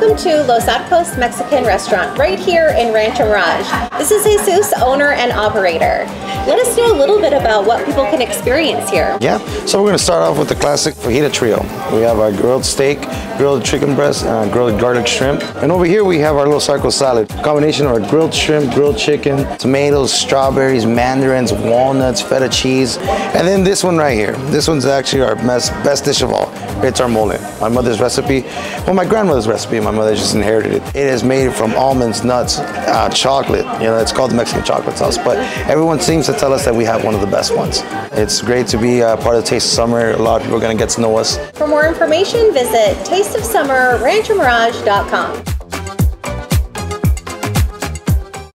welcome to Los Arcos Mexican Restaurant right here in Rancho Mirage. This is Jesus, owner and operator. Let us know a little bit about what people can experience here. Yeah, so we're gonna start off with the classic fajita trio. We have our grilled steak, grilled chicken breast, uh, grilled garlic shrimp. And over here we have our Los Arcos salad. Combination of our grilled shrimp, grilled chicken, tomatoes, strawberries, mandarins, walnuts, feta cheese. And then this one right here. This one's actually our best, best dish of all. It's our mole. My mother's recipe, well, my grandmother's recipe, my mother just inherited it. It is made from almonds, nuts, uh, chocolate. You know, it's called the Mexican chocolate sauce, but everyone seems to tell us that we have one of the best ones. It's great to be uh, part of Taste of Summer. A lot of people are gonna get to know us. For more information, visit tasteofsummerranchomirage.com.